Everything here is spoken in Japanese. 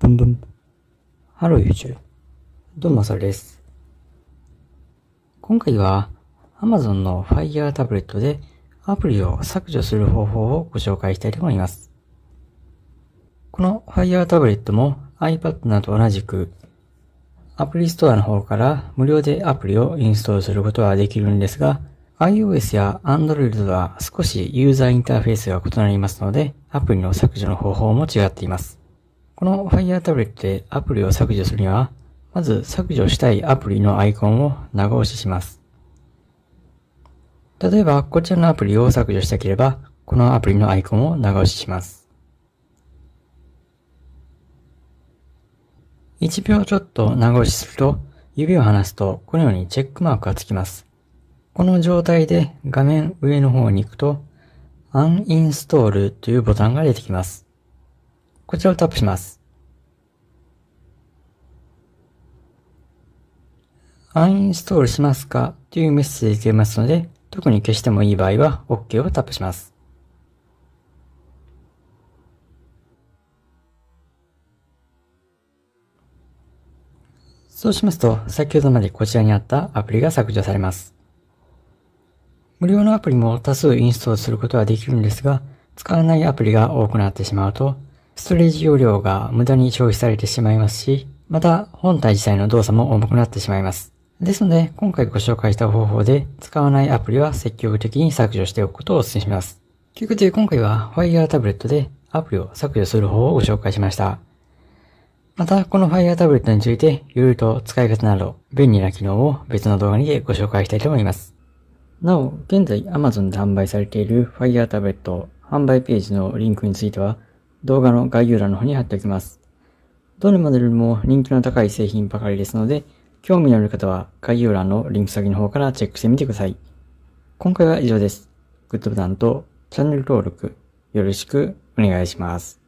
ブンブン。 Hello YouTube。どうも、それです。今回は Amazon の Fire タブレットでアプリを削除する方法をご紹介したいと思います。この Fire タブレットも iPad など同じくアプリストアの方から無料でアプリをインストールすることはできるんですが、iOS や Android とは少しユーザーインターフェースが異なりますので、アプリの削除の方法も違っています。この Fire タブレットでアプリを削除するには、まず削除したいアプリのアイコンを長押しします。例えば、こちらのアプリを削除したければ、このアプリのアイコンを長押しします。1秒ちょっと長押しすると、指を離すと、このようにチェックマークがつきます。この状態で画面上の方に行くと、Uninstall というボタンが出てきます。こちらをタップします。Uninstall しますかというメッセージが出ますので、特に消してもいい場合は OK をタップします。そうしますと、先ほどまでこちらにあったアプリが削除されます。無料のアプリも多数インストールすることはできるんですが、使わないアプリが多くなってしまうと、ストレージ容量が無駄に消費されてしまいますし、また本体自体の動作も重くなってしまいます。ですので、今回ご紹介した方法で使わないアプリは積極的に削除しておくことをお勧めします。ということで今回は Fire タブレットでアプリを削除する方法をご紹介しました。また、この Fire タブレットについて、いろいろと使い方など、便利な機能を別の動画にてご紹介したいと思います。なお、現在 Amazon で販売されている Fire タブレット販売ページのリンクについては動画の概要欄の方に貼っておきます。どのモデルも人気の高い製品ばかりですので、興味のある方は概要欄のリンク先の方からチェックしてみてください。今回は以上です。グッドボタンとチャンネル登録よろしくお願いします。